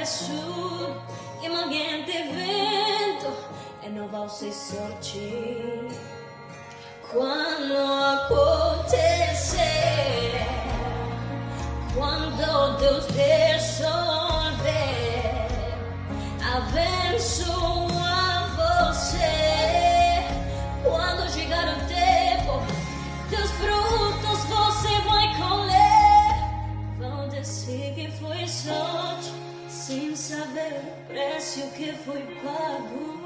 pagar um preço que alguém te vento e não vai ser sorte. Quando acontecer, quando Deus resolver abençoar você, quando chegar o tempo, teus frutos você vai colher. Vão dizer que foi sorte, sem saber o preço que foi pago.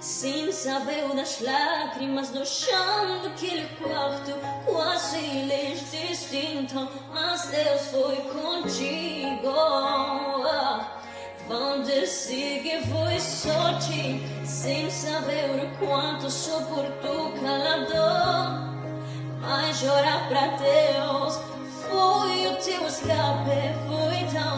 Sem saber das lágrimas no chão daquele quarto. Quase eles distinto, mas Deus foi contigo. Vão dizer que foi sorte Sem saber o quanto suportou calado Mas chorar pra Deus foi o teu escape Foi tão